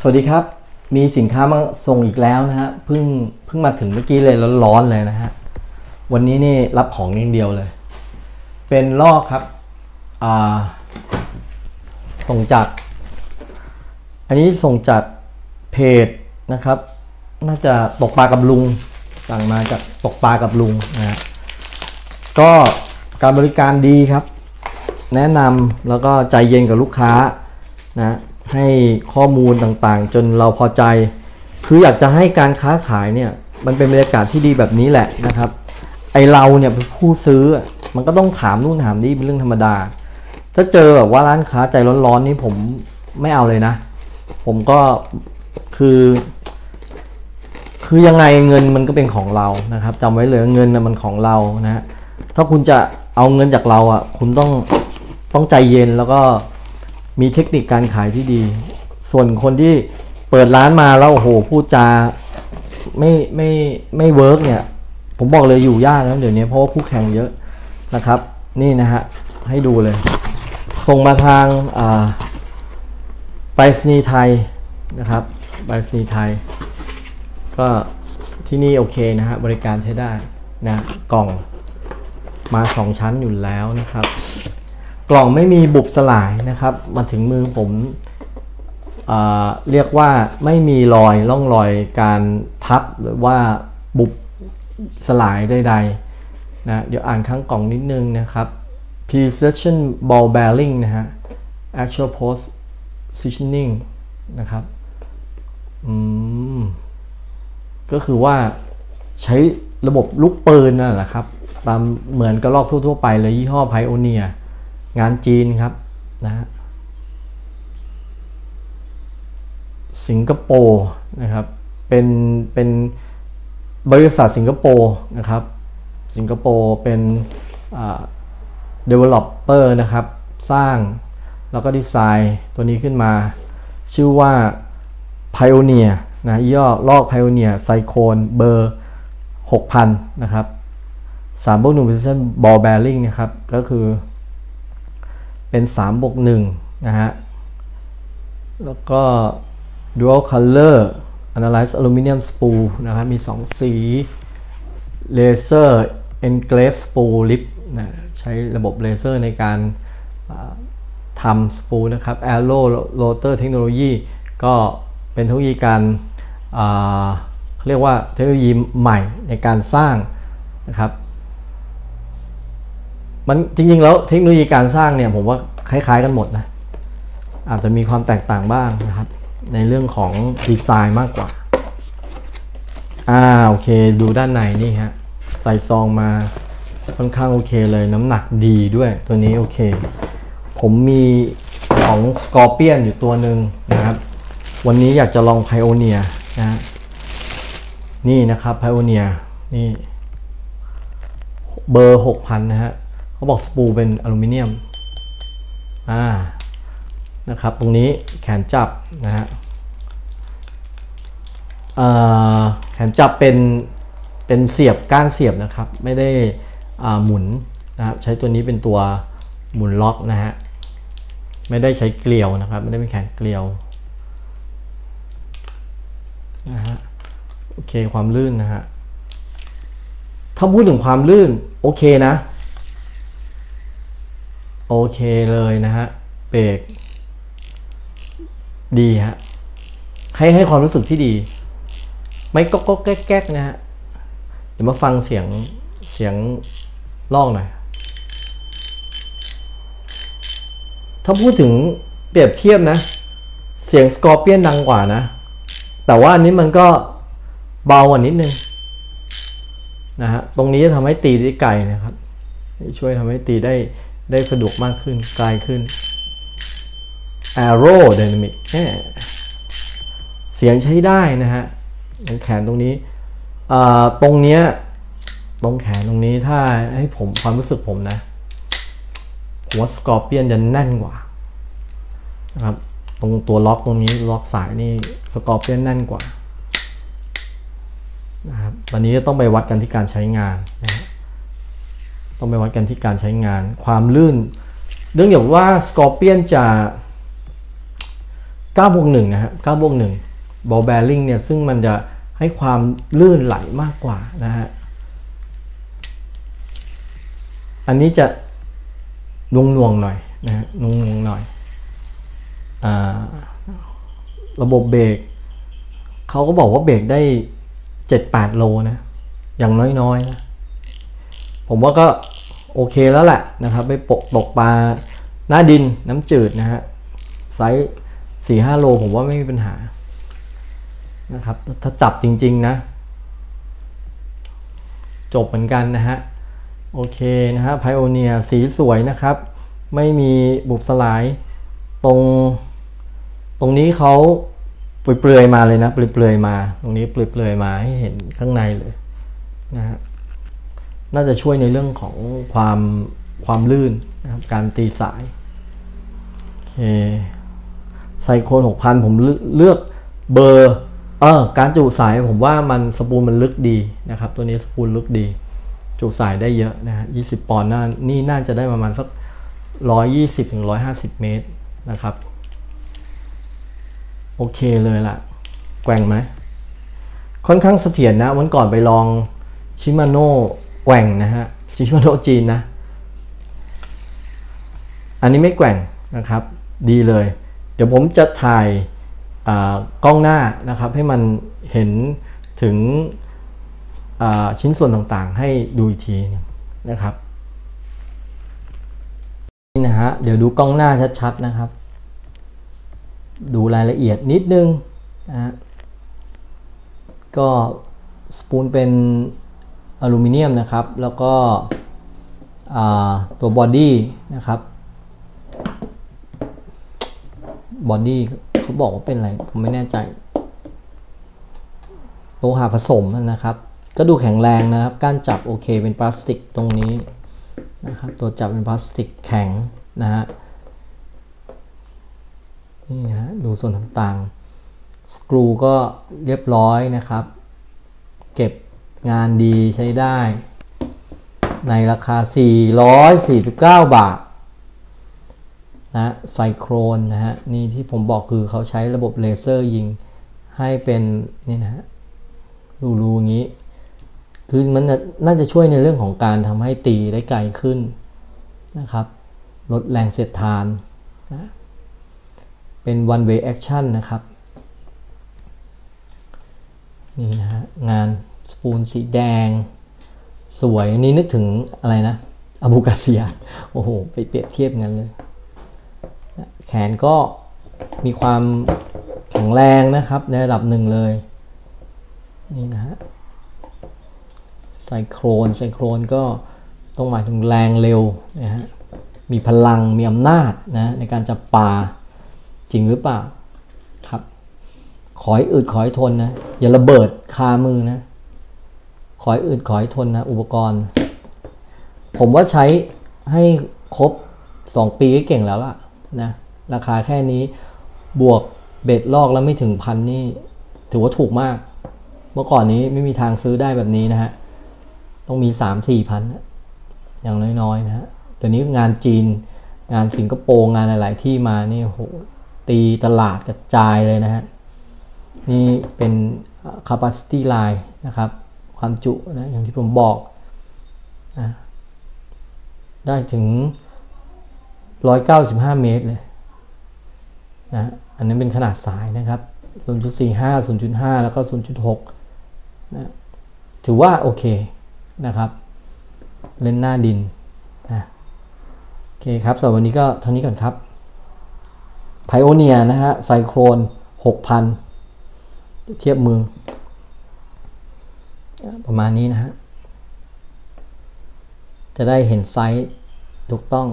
สวัสดีครับ มีสินค้ามาส่งอีกแล้วนะฮะเพิ่งเพิ่งมาถึงเมื่อกี้เลยร้อนๆเลยนะฮะวันนี้นี่รับของอย่างเดียวเลย เป็นลอกครับอ่าส่งจาก อันนี้ส่งจากเพจนะครับ น่าจะตกปลากับลุงสั่งมาจากตกปลากับลุงนะฮะก็การบริการดีครับ แนะนำแล้วก็ใจเย็นกับลูกค้านะ ให้ข้อมูลต่างๆ จนเราพอใจ คืออยากจะให้การค้าขายเนี่ย มันเป็นบรรยากาศที่ดีแบบนี้แหละนะครับ ไอเราเนี่ยเป็นผู้ซื้อ มันก็ต้องถามนู่นถามนี่เป็นเรื่องธรรมดา ถ้าเจอแบบว่าร้านค้าใจร้อนๆนี่ผมไม่เอาเลยนะ ผมก็คือ คือยังไงเงินมันก็เป็นของเรานะครับจำไว้เลยเงินนะมันของเรานะฮะถ้าคุณจะเอาเงินจากเราอะ คุณต้องต้องใจเย็นแล้วก็ มีเทคนิคการขายที่ดี ส่วนคนที่เปิดร้านมาแล้วโอ้โหพูดจาไม่ไม่ไม่ work เนี่ย ผมบอกเลยอยู่ยากนะเดี๋ยวนี้เพราะว่าคู่แข่งเยอะนะครับ นี่นะฮะให้ดูเลย ส่งมาทางไปรษณีย์ไทยนะครับไปรษณีย์ไทย ก็ที่นี่โอเคนะฮะบริการใช้ได้นะกล่องมาสองชั้นอยู่แล้วนะครับ กล่องไม่มีบุบสลายนะครับ มาถึงมือผมอ่าเรียกว่าไม่มีรอยร่องรอยการทับหรือว่าบุบสลายใดๆนะเดี๋ยวอ่านข้างกล่องนิดนึงนะครับ precision ball bearing นะฮะ actual positioning นะครับอืมก็คือว่าใช้ระบบลูกปืนนั่นแหละครับ ตามเหมือนกระลอกทั่วๆไปเลยยี่ห้อไพโอเนีย งานจีนครับนะฮะสิงคโปร์นะครับเป็นเป็นบริษัทสิงคโปร์นะครับ สิงคโปร์เป็นอ่า developer นะครับ สร้างแล้วก็ดีไซน์ตัวนี้ขึ้นมา ชื่อว่า Pioneer นะย่อลอก Pioneer ไซโคนเบอร์ 6,000 นะครับ3บวก1 precision ball bearing นะครับ ก็คือ เป็น3บวก1นะฮะ แล้วก็ dual color analyze aluminum spool นะครับมี 2 สี laser engrave spool lip นะใช้ระบบเลเซอร์ในการทำสปูนะครับ Aero Rotor Technology ก็เป็นเทคโนโลยีการเขาเรียกว่าเทคโนโลยีใหม่ในการสร้างนะครับ มันจริงๆแล้วเทคโนโลยีการสร้างเนี่ยผมว่าคล้าย ๆ กันหมดนะ อาจจะมีความแตกต่างบ้างนะครับ ในเรื่องของดีไซน์มากกว่า อ่าโอเค ดูด้านในนี่ฮะ ใส่ซองมาค่อนข้างโอเคเลยน้ำหนักดีด้วยตัวนี้โอเค ผมมีของ Scorpion อยู่ตัวหนึ่งนะครับ วันนี้อยากจะลอง Pioneer นะฮะนี่นะครับ Pioneer นี่ เบอร์ 6,000 นะฮะ เขาบอกสปูเป็นอลูมิเนียมอ่านะครับ ตรงนี้แขนจับนะฮะแขนจับเป็นเป็นเสียบก้านเสียบนะครับ ไม่ได้หมุนนะครับใช้ตัวนี้เป็นตัวหมุนล็อกนะฮะไม่ได้ใช้เกลียวนะครับ ไม่ได้เป็นแขนเกลียวนะฮะโอเคความลื่นนะฮะถ้าพูดถึงความลื่นโอเคนะ โอเคเลยนะฮะเบรกดีฮะให้ให้ความรู้สึกที่ดี ไม่ก็ก็แก๊กนะฮะเดี๋ยวมาฟังเสียงเสียงลอกหน่อยถ้าพูดถึงเปรียบเทียบนะ เสียงสกอร์เปียนดังกว่านะ แต่ว่าอันนี้มันก็เบากว่านิดนึงนะฮะตรงนี้จะทำให้ตีได้ไกลนะครับ ช่วยทำให้ตีได้ ได้สะดวกมากขึ้นไกลขึ้น aerodynamic เสียงใช้ได้นะฮะตรงแขนตรงนี้ตรงเนี้ยตรงแขนตรงนี้ถ้าให้ผมความรู้สึกผมนะผมว่าสกอร์เปียนจะแน่นกว่านะครับตรงตัวล็อกตรงนี้ล็อกสายนี่สกอร์เปียนแน่นกว่านะครับวันนี้ต้องไปวัดกันที่การใช้งานนะ ต้องไปวัดกันที่การใช้งาน ความลื่น เรื่องอย่างว่าสกอร์เปียนจะ9บวก1นะฮะ9บวก1 ball bearing เนี่ยซึ่งมันจะให้ความลื่นไหลมากกว่านะฮะ อันนี้จะนวงนวงๆหน่อยนะฮะนวงนวงๆหน่อยอระบบเบรกเขาก็บอกว่าเบรกได้7-8โลนะ อย่างน้อยๆนะผมว่าก็ โอเคแล้วแหละนะครับไปปกตกปลาหน้าดินน้ำจืดนะฮะไซส์สี่ห้าโลผมว่าไม่มีปัญหานะครับถ้าจับจริง ๆ นะ จบเหมือนกันนะฮะ โอเคนะฮะไพโอเนียสีสวยนะครับ ไม่มีบุบสลายตรง ตรงนี้เขาเปลือยมาเลยนะ เปลือยมา ตรงนี้เปลือยมาให้เห็นข้างในเลยนะฮะ น่าจะช่วยในเรื่องของความความลื่นนะครับการตีสายโอเคไซโคน6,000ผมเลือกเบอร์เออการจุสายผมว่ามันสปูลมันลึกดีนะครับ ตัวนี้สปูลลึกดี จุสายได้เยอะนะฮะ20ปอนด์น่านี่น่าจะได้ประมาณสัก120ถึง150เมตรนะครับ โอเคเลยล่ะ แกว่งไหม ค่อนข้างเสถียรนะ วันก่อนไปลองชิมาโน่ แกว่งนะฮะชิมาโนจีนนะ อันนี้ไม่แกว่งนะครับ ดีเลย เดี๋ยวผมจะถ่ายกล้องหน้านะครับ ให้มันเห็นถึงชิ้นส่วนต่างๆ ให้ดูอีกทีนะครับนี่นะฮะเดี๋ยวดูกล้องหน้าชัดๆนะครับ ดูรายละเอียดนิดนึงนะก็ spool เป็น อลูมิเนียมนะครับ แล้วก็ตัว body นะครับบอดี้เขาบอกว่าเป็นอะไร ผมไม่แน่ใจโลหะผสมนะครับ ก็ดูแข็งแรงนะครับ กานจับโอเคเป็นพลาสติกตรงนี้นะครับ ตัวจับเป็นพลาสติกแข็งนะฮะนี่นะฮะดูส่วนต่างๆ สกรูก็เรียบร้อยนะครับ เก็บ งานดีใช้ได้ ในราคา 449 บาทนะไซโครนนะฮะ นี่ที่ผมบอกคือเขาใช้ระบบเลเซอร์ยิงให้เป็น นี่นะฮะรูๆอย่างนี้ คือมันน่าจะช่วยในเรื่องของการทำให้ตีได้ไกลขึ้นนะครับ ลดแรงเสียดทานนะเป็น one way action นะครับ นี่นะฮะ งาน สปูนสีแดง สวยอันนี้นึกถึงอะไรนะอบูกาเซียโอ้โห ไปเปรียบเทียบกันเลย แขนก็มีความแข็งแรงนะครับ ในระดับหนึ่งเลย นี่นะฮะไซโครนไซโครนก็ต้องหมายถึงแรงเร็วนะฮะมีพลังมีอำนาจนะในการจับปลาจริงหรือเปล่าครับ ขอให้อึดขอให้ทนนะ อย่าระเบิดคามือนะ ขอให้อึดขอให้ทนนะอุปกรณ์ ผมว่าใช้ให้ครบ 2 ปีก็เก่งแล้วล่ะนะราคาแค่นี้บวกเบ็ดลอกแล้วไม่ถึงพันนี่ถือว่าถูกมาก เมื่อก่อนนี้ไม่มีทางซื้อได้แบบนี้นะฮะ ต้องมีสามสี่พันอย่างน้อยๆนะฮะเดี๋ยวนี้งานจีนงานสิงคโปร์งานหลาย ๆ ที่มานี่โหตีตลาดกระจายเลยนะฮะ นี่เป็น capacity line นะครับ ความจุนะอย่างที่ผมบอกนะได้ถึง 195 เมตรเลยนะอันนั้นเป็นขนาดสายนะครับ 0.45 0.5 แล้วก็ 0.6นะถือว่าโอเคนะครับ เล่นหน้าดินนะโอเคครับสำหรับวันนี้ก็เท่านี้ก่อนครับ Pioneer นะฮะไซโครน 6,000 เทียบมือ ประมาณนี้นะฮะ จะได้เห็นไซส์ถูกต้อง